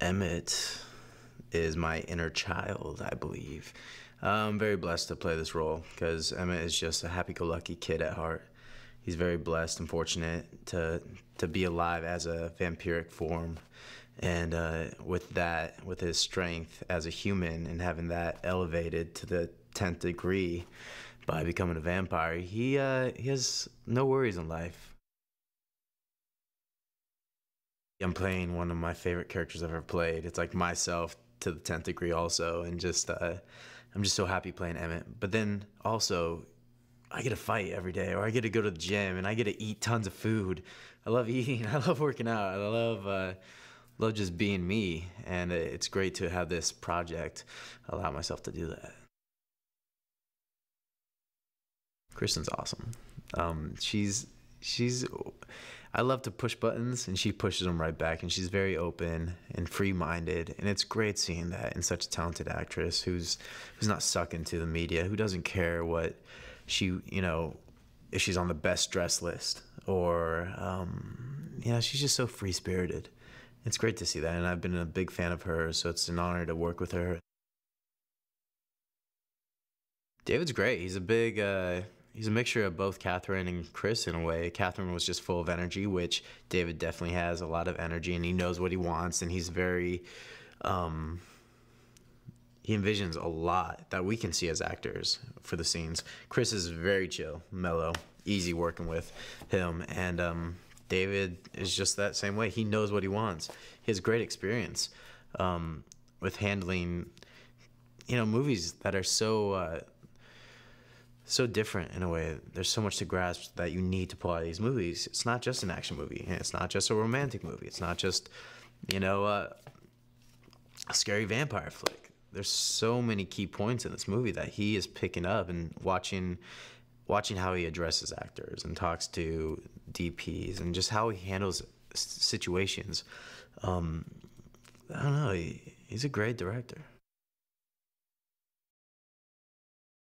Emmett is my inner child, I believe. I'm very blessed to play this role because Emmett is just a happy-go-lucky kid at heart. He's very blessed and fortunate to to be alive as a vampiric form, and uh, with that, with his strength as a human and having that elevated to the tenth degree by becoming a vampire, he uh, he has no worries in life. I'm playing one of my favorite characters I've ever played. It's like myself to the 10th degree also and just uh, I'm just so happy playing Emmett. But then also I get to fight every day or I get to go to the gym and I get to eat tons of food. I love eating. I love working out. I love uh, love just being me and it's great to have this project allow myself to do that. Kristen's awesome. Um, she's she's I love to push buttons and she pushes them right back and she's very open and free-minded and it's great seeing that in such a talented actress who's who's not sucking to the media, who doesn't care what she, you know, if she's on the best dress list or um, she's just so free-spirited. It's great to see that and I've been a big fan of hers, so it's an honor to work with her. David's great. He's a big uh, he's a mixture of both Catherine and Chris in a way. Catherine was just full of energy, which David definitely has a lot of energy, and he knows what he wants, and he's very. Um, he envisions a lot that we can see as actors for the scenes. Chris is very chill, mellow, easy working with him, and um, David is just that same way. He knows what he wants. He has great experience um, with handling, you know, movies that are so. Uh, so different in a way. There's so much to grasp that you need to pull out of these movies. It's not just an action movie. It's not just a romantic movie. It's not just, you know, uh, a scary vampire flick. There's so many key points in this movie that he is picking up and watching, watching how he addresses actors and talks to DPs and just how he handles situations. Um, I don't know. He, he's a great director.